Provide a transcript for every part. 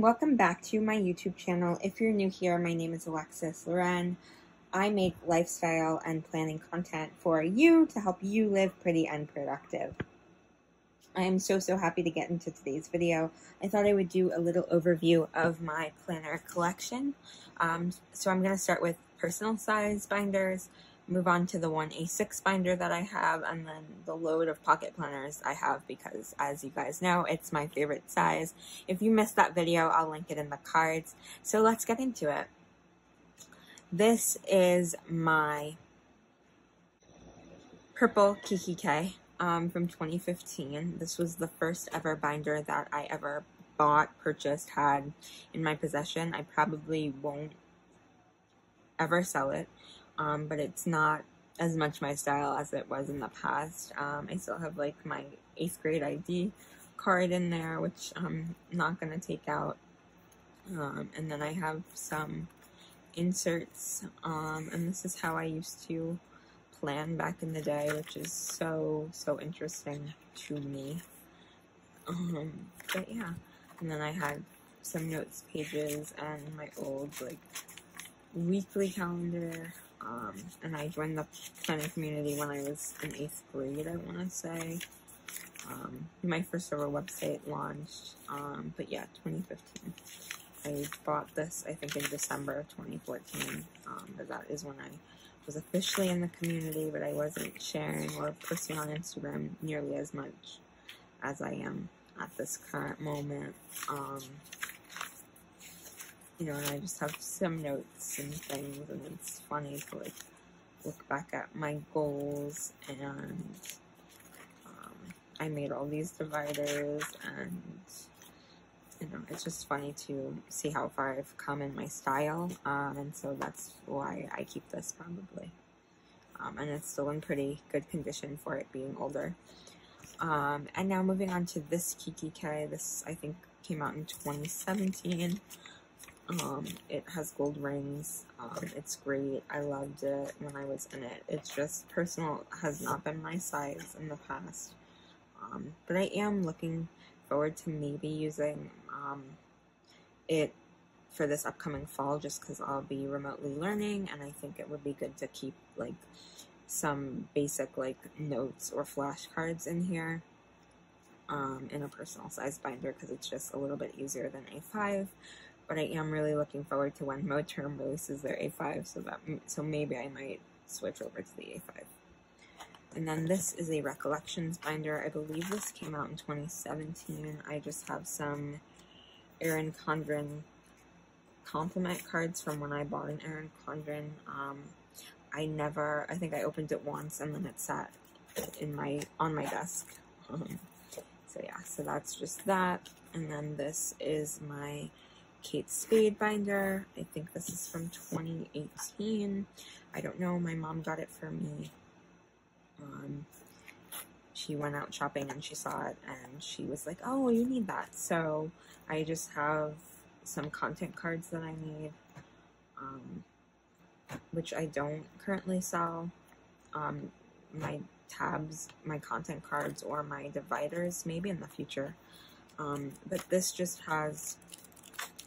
welcome back to my YouTube channel. If you're new here, my name is Alexis Lauren. I make lifestyle and planning content for you to help you live pretty and productive. I am so, so happy to get into today's video. I thought I would do a little overview of my planner collection. Um, so I'm going to start with personal size binders, move on to the one A6 binder that I have and then the load of pocket planners I have because as you guys know, it's my favorite size. If you missed that video, I'll link it in the cards. So let's get into it. This is my purple kikki.K um, from 2015. This was the first ever binder that I ever bought, purchased, had in my possession. I probably won't ever sell it um, but it's not as much my style as it was in the past. Um, I still have like my eighth grade ID card in there, which I'm not going to take out. Um, and then I have some inserts, um, and this is how I used to plan back in the day, which is so, so interesting to me. Um, but yeah, and then I had some notes pages and my old like weekly calendar um, and I joined the planning community when I was in eighth grade, I want to say. Um, my first ever website launched, um, but yeah, 2015. I bought this, I think, in December of 2014, um, but that is when I was officially in the community, but I wasn't sharing or posting on Instagram nearly as much as I am at this current moment. You know, and I just have some notes and things, and it's funny to like look back at my goals, and um, I made all these dividers, and you know, it's just funny to see how far I've come in my style, um, and so that's why I keep this probably. Um, and it's still in pretty good condition for it being older. Um, and now moving on to this kikki.K. This, I think, came out in 2017. Um, it has gold rings. Um, it's great. I loved it when I was in it. It's just personal has not been my size in the past. Um, but I am looking forward to maybe using um, it for this upcoming fall just because I'll be remotely learning and I think it would be good to keep like some basic like notes or flashcards in here um, in a personal size binder because it's just a little bit easier than A5 but I am really looking forward to when Moterm releases their A5, so that so maybe I might switch over to the A5. And then this is a Recollections binder. I believe this came out in 2017. I just have some Erin Condren compliment cards from when I bought an Erin Condren. Um, I never, I think I opened it once and then it sat in my, on my desk. Um, so yeah, so that's just that. And then this is my Kate Spade binder. I think this is from 2018. I don't know. My mom got it for me. Um, she went out shopping and she saw it and she was like, oh, you need that. So I just have some content cards that I need, um, which I don't currently sell. Um, my tabs, my content cards, or my dividers, maybe in the future. Um, but this just has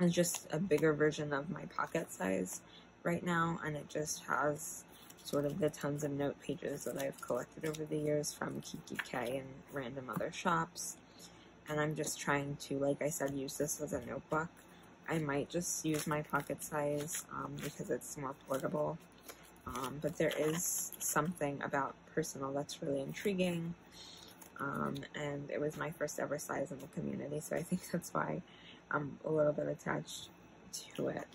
it's just a bigger version of my pocket size right now, and it just has sort of the tons of note pages that I've collected over the years from kikki.K and random other shops. And I'm just trying to, like I said, use this as a notebook. I might just use my pocket size um, because it's more portable. Um, but there is something about personal that's really intriguing. Um, and it was my first ever size in the community, so I think that's why I'm a little bit attached to it.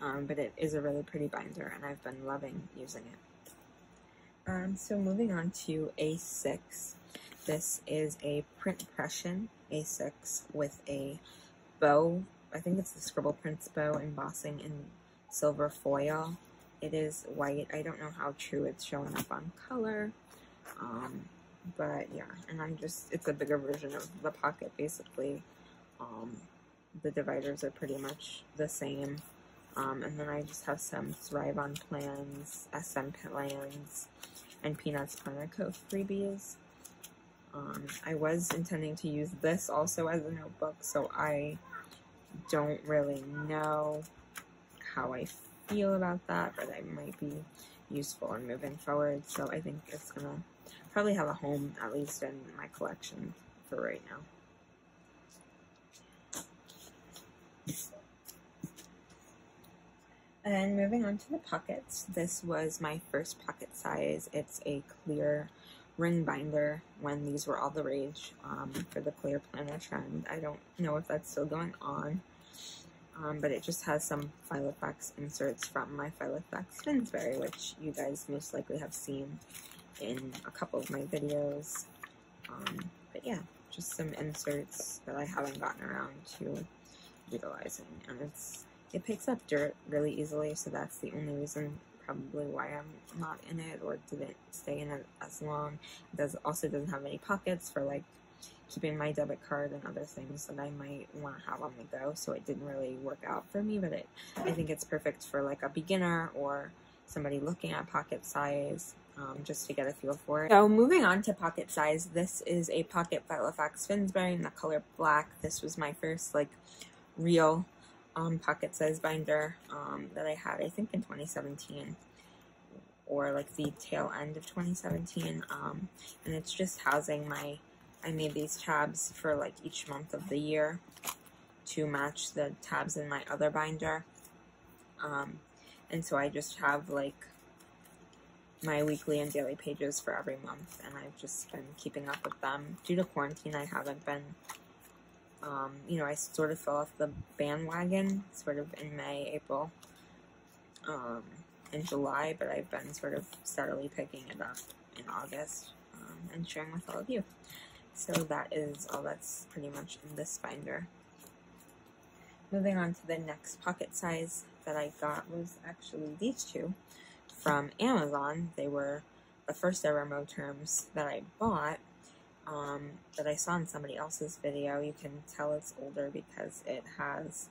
Um, but it is a really pretty binder and I've been loving using it. Um, so moving on to A6. This is a print impression A6 with a bow. I think it's the Scribble Prints bow embossing in silver foil. It is white. I don't know how true it's showing up on color. Um, but yeah, and I just, it's a bigger version of the pocket basically. Um, the dividers are pretty much the same. Um, and then I just have some Thrive on plans, SM plans, and Peanuts Planner Co. freebies. Um, I was intending to use this also as a notebook, so I don't really know how I feel about that, but it might be useful in moving forward. So I think it's gonna probably have a home, at least in my collection for right now. And moving on to the pockets, this was my first pocket size. It's a clear ring binder when these were all the rage um, for the clear planner trend. I don't know if that's still going on, um, but it just has some Filofax inserts from my Filofax Finsbury, which you guys most likely have seen in a couple of my videos. Um, but yeah, just some inserts that I haven't gotten around to utilizing, and it's it picks up dirt really easily, so that's the only reason probably why I'm not in it or didn't stay in it as long. It does also doesn't have any pockets for like keeping my debit card and other things that I might want to have on the go. So it didn't really work out for me, but it I think it's perfect for like a beginner or somebody looking at pocket size. Um, just to get a feel for it. So moving on to pocket size, this is a pocket Filofax Finsbury in the color black. This was my first like real um, pocket size binder um, that I had, I think in 2017 or like the tail end of 2017. Um, and it's just housing my, I made these tabs for like each month of the year to match the tabs in my other binder. Um, and so I just have like my weekly and daily pages for every month and I've just been keeping up with them. Due to quarantine, I haven't been um, you know, I sort of fell off the bandwagon sort of in May, April, um, in July, but I've been sort of steadily picking it up in August um, and sharing with all of you. So that is all that's pretty much in this binder. Moving on to the next pocket size that I got was actually these two from Amazon. They were the first ever Moterms that I bought um, that I saw in somebody else's video. You can tell it's older because it has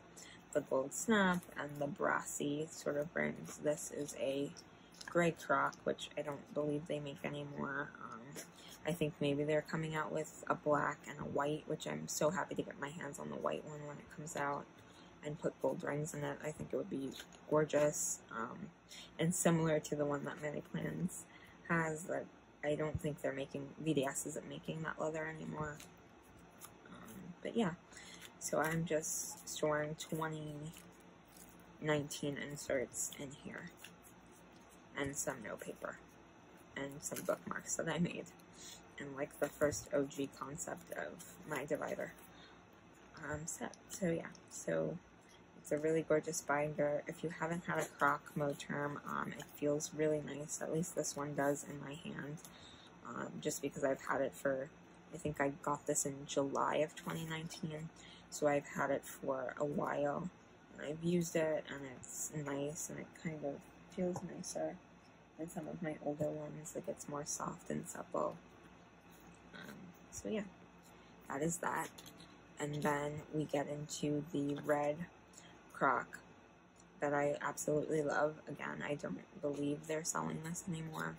the gold snap and the brassy sort of rings. This is a gray croc, which I don't believe they make anymore. Um, I think maybe they're coming out with a black and a white, which I'm so happy to get my hands on the white one when it comes out and put gold rings in it. I think it would be gorgeous um, and similar to the one that Many Plans has that I don't think they're making, VDS isn't making that leather anymore. Um, but yeah, so I'm just storing 2019 inserts in here. And some note paper. And some bookmarks that I made. And like the first OG concept of my divider um, set. So yeah, so it's a really gorgeous binder. If you haven't had a croc Moterm, um, it feels really nice. At least this one does in my hand. Um, just because I've had it for, I think I got this in July of 2019. So I've had it for a while. And I've used it and it's nice and it kind of feels nicer than some of my older ones. Like it's more soft and supple. Um, so yeah, that is that. And then we get into the red croc that I absolutely love. Again, I don't believe they're selling this anymore,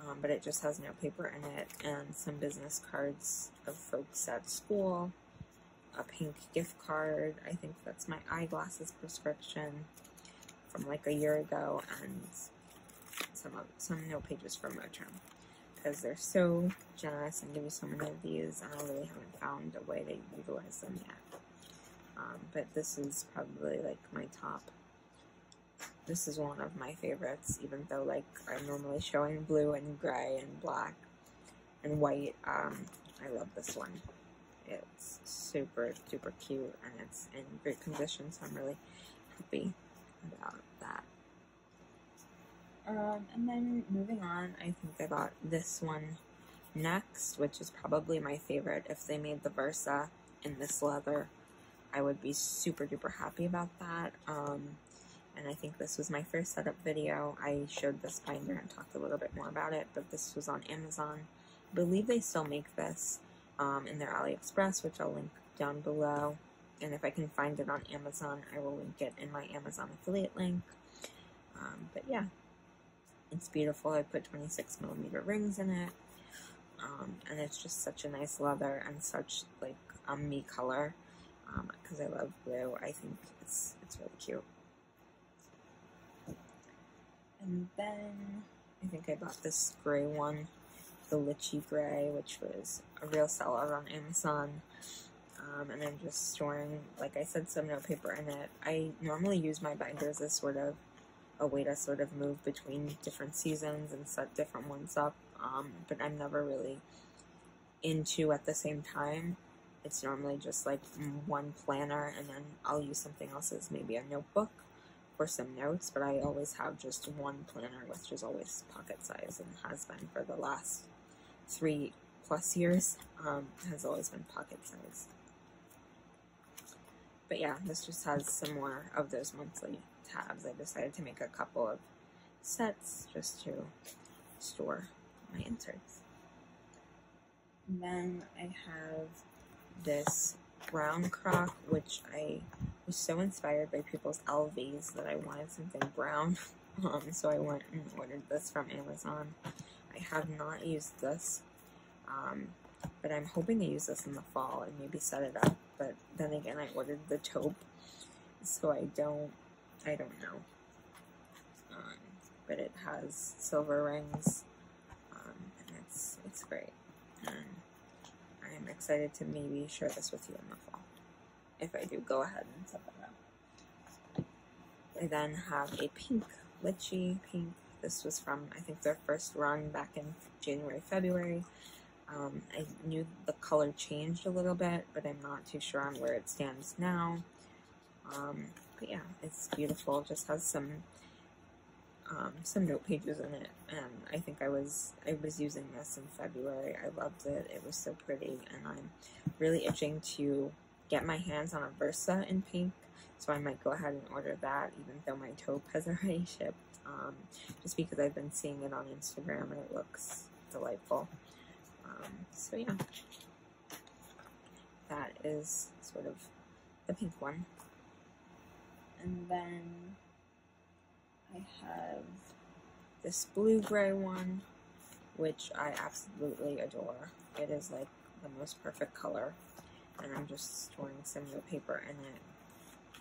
um, but it just has no paper in it and some business cards of folks at school, a pink gift card. I think that's my eyeglasses prescription from like a year ago, and some of, some no pages from Moterm because they're so generous and give you so many of these, and I really haven't found a way to utilize them yet. Um, but this is probably like my top. This is one of my favorites, even though like I'm normally showing blue and gray and black and white. Um, I love this one. It's super, super cute and it's in great condition, so I'm really happy about that. Um, and then moving on, I think I got this one next, which is probably my favorite. If they made the Versa in this leather, I would be super duper happy about that. Um, and I think this was my first setup video. I showed this binder and talked a little bit more about it, but this was on Amazon. I believe they still make this um, in their AliExpress, which I'll link down below. And if I can find it on Amazon, I will link it in my Amazon affiliate link. Um, but yeah, it's beautiful. I put 26 millimeter rings in it. um, and it's just such a nice leather and such like a me color because um, I love blue. I think it's it's really cute. And then I think I bought this gray one, the Litchi Gray, which was a real seller on Amazon. Um, and I'm just storing, like I said, some note paper in it. I normally use my binders as sort of a way to sort of move between different seasons and set different ones up, um, but I'm never really into at the same time. It's normally just like one planner, and then I'll use something else as maybe a notebook for some notes, but I always have just one planner, which is always pocket size and has been for the last three plus years, um, has always been pocket size. But yeah, this just has some more of those monthly tabs. I decided to make a couple of sets just to store my inserts. And then I have this brown croc, which I was so inspired by people's LVs that I wanted something brown. Um, so I went and ordered this from Amazon. I have not used this, um, but I'm hoping to use this in the fall and maybe set it up. But then again, I ordered the taupe, so I don't, I don't know. Um, but it has silver rings, um, and it's it's great. And I'm excited to maybe share this with you in the fall if I do go ahead and set that up. I then have a pink Litchi pink. This was from, I think, their first run back in January, February. Um, I knew the color changed a little bit, but I'm not too sure on where it stands now. Um, but yeah, it's beautiful. Just has some um, some note pages in it, and I think I was I was using this in February. I loved it. It was so pretty, and I'm really itching to get my hands on a Versa in pink, so I might go ahead and order that, even though my taupe has already shipped, um, just because I've been seeing it on Instagram and it looks delightful. Um, so yeah, that is sort of the pink one. And then I have this blue-gray one, which I absolutely adore. It is like the most perfect color and I'm just storing some of the paper in it.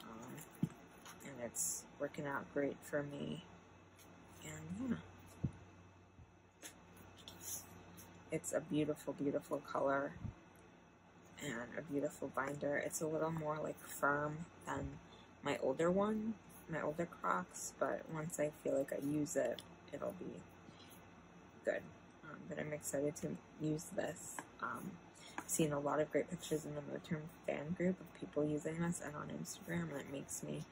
Um, and it's working out great for me. And yeah. It's a beautiful, beautiful color and a beautiful binder. It's a little more like firm than my older one, my older Crocs, but once I feel like I use it, it'll be good. Um, but I'm excited to use this. Um, seen a lot of great pictures in the Moterm fan group of people using this and on Instagram, and it makes me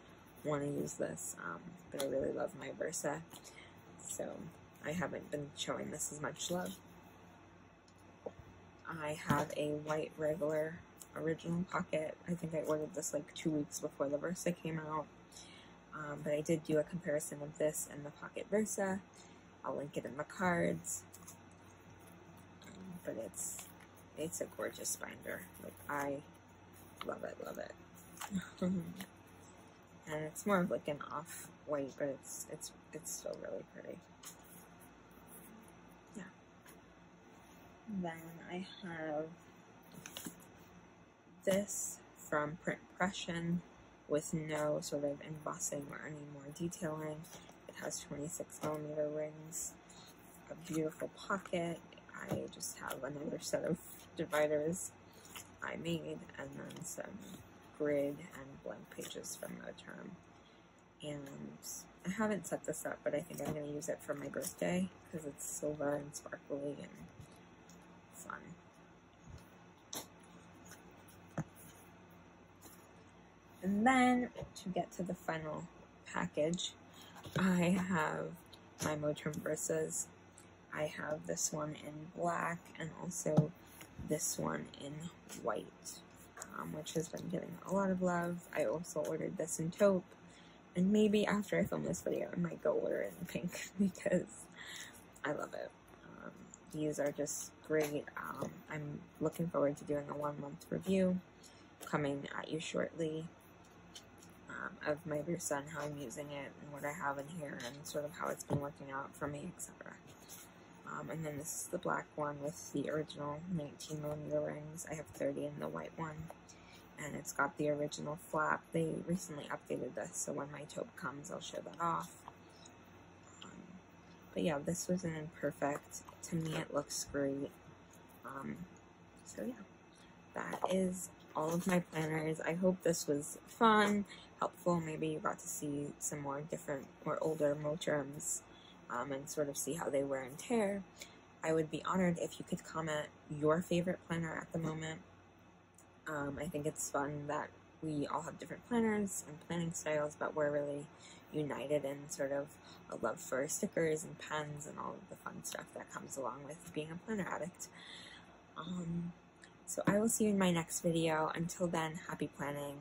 want to use this. Um, but I really love my Versa, so I haven't been showing this as much love. I have a white regular original pocket. I think I ordered this like two weeks before the Versa came out. Um, but I did do a comparison of this and the Pocket Versa. I'll link it in the cards. Um, but it's it's a gorgeous binder. Like, I love it, love it. and it's more of like an off-white, but it's, it's, it's still really pretty. Yeah. Then I have this from Print Impression with no sort of embossing or any more detailing. It has 26 millimeter rings, a beautiful pocket. I just have another set of dividers I made, and then some grid and blank pages from the term. And I haven't set this up, but I think I'm going to use it for my birthday because it's silver and sparkly and fun. And then to get to the final package, I have my Moterm Versas. I have this one in black and also this one in white, um, which has been getting a lot of love. I also ordered this in taupe, and maybe after I film this video, I might go order it in pink because I love it. Um, these are just great. Um, I'm looking forward to doing a one month review coming at you shortly um, of my Versa and how I'm using it and what I have in here and sort of how it's been working out for me, etc. Um, and then this is the black one with the original 19 millimeter rings. I have 30 in the white one. And it's got the original flap. They recently updated this, so when my taupe comes, I'll show that off. Um, but yeah, this was an imperfect. To me, it looks great. Um, so yeah, that is all of my planners. I hope this was fun, helpful. Maybe you got to see some more different or older Moterms um, and sort of see how they wear and tear. I would be honored if you could comment your favorite planner at the moment. Um, I think it's fun that we all have different planners and planning styles, but we're really united in sort of a love for stickers and pens and all of the fun stuff that comes along with being a planner addict. Um, so I will see you in my next video. Until then, happy planning.